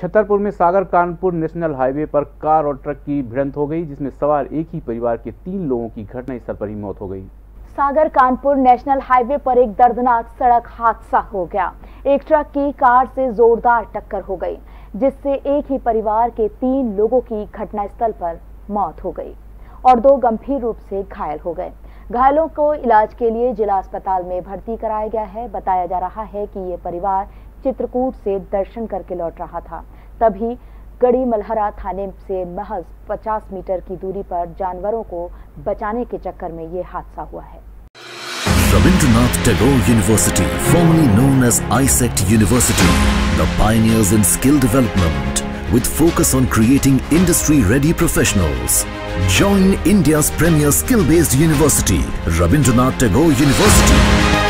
छतरपुर में Sagar Kanpur national highway पर car और ट्रक की भिड़ंत हो गई, जिसमें सवार एक ही परिवार के तीन लोगों की घटनास्थल पर ही मौत हो गई। सागर कानपुर नेशनल हाईवे पर एक दर्दनाक सड़क हादसा हो गया। एक ट्रक की कार से जोरदार टक्कर हो गई, जिससे एक ही परिवार के तीन लोगों की घटनास्थल पर मौत हो गई और दो गंभीर रूप से घायल हो गए। घायलों को इलाज के लिए जिला अस्पताल में भर्ती कराया गया है। बताया जा रहा है कि ये परिवार चित्रकूट से दर्शन करके लौट रहा था तभी गड़ी मलहरा थाने से महज 50 मीटर की दूरी पर जानवरों को बचाने के चक्कर में ये हादसा हुआ है Rabindranath Tagore University, formerly known as ISECT University, the pioneers in skill development with focus on creating industry-ready professionals. Join India's premier skill-based university, Rabindranath Tagore University.